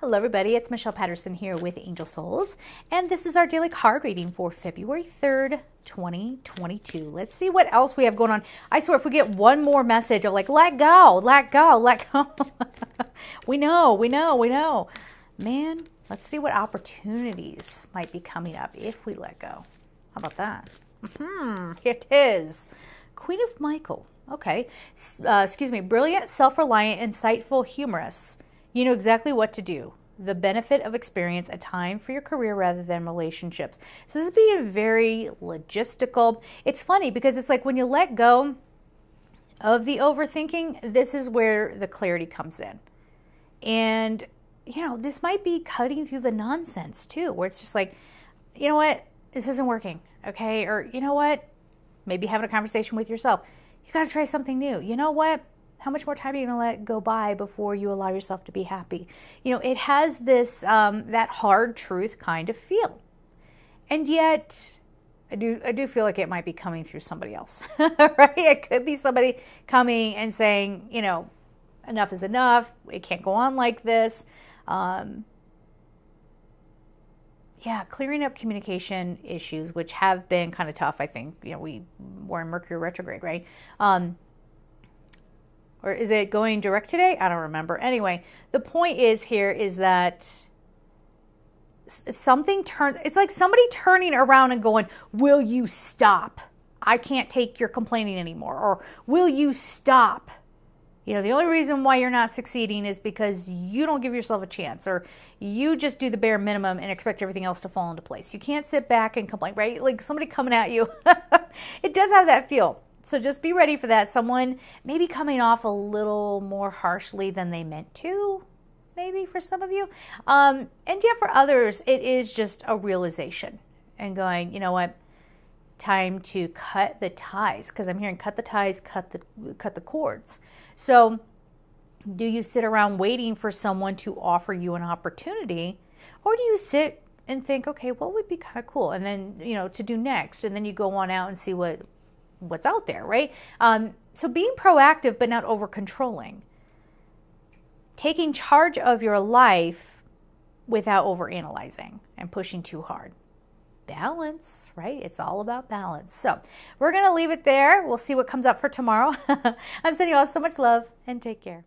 Hello, everybody. It's Michelle Patterson here with Angel Souls, and this is our daily card reading for February 3rd, 2022. Let's see what else we have going on. I swear, if we get one more message of like, let go, let go, let go, we know, we know, we know. Man, let's see what opportunities might be coming up if we let go. How about that? Hmm, it is. Queen of Michael. Okay. Uh, excuse me. Brilliant, self reliant, insightful, humorous you know exactly what to do. The benefit of experience, a time for your career rather than relationships. So this is being very logistical. It's funny because it's like when you let go of the overthinking, this is where the clarity comes in. And, you know, this might be cutting through the nonsense too, where it's just like, you know what, this isn't working. Okay. Or, you know what, maybe having a conversation with yourself. You got to try something new. You know what? How much more time are you going to let go by before you allow yourself to be happy? You know, it has this, um, that hard truth kind of feel. And yet, I do, I do feel like it might be coming through somebody else, right? It could be somebody coming and saying, you know, enough is enough. It can't go on like this. Um, yeah, clearing up communication issues, which have been kind of tough. I think you know we were in Mercury retrograde, right? Um, or is it going direct today? I don't remember. Anyway, the point is here is that something turns, it's like somebody turning around and going, Will you stop? I can't take your complaining anymore. Or will you stop? You know, the only reason why you're not succeeding is because you don't give yourself a chance or you just do the bare minimum and expect everything else to fall into place. You can't sit back and complain, right? Like somebody coming at you. it does have that feel. So just be ready for that. Someone maybe coming off a little more harshly than they meant to, maybe for some of you. Um, and yet for others, it is just a realization and going, you know what? Time to cut the ties because I'm hearing cut the ties, cut the cut the cords. So do you sit around waiting for someone to offer you an opportunity or do you sit and think okay what would be kind of cool and then you know to do next and then you go on out and see what what's out there, right? Um, so being proactive but not over controlling. Taking charge of your life without over analyzing and pushing too hard. Balance, right? It's all about balance. So we're going to leave it there. We'll see what comes up for tomorrow. I'm sending you all so much love and take care.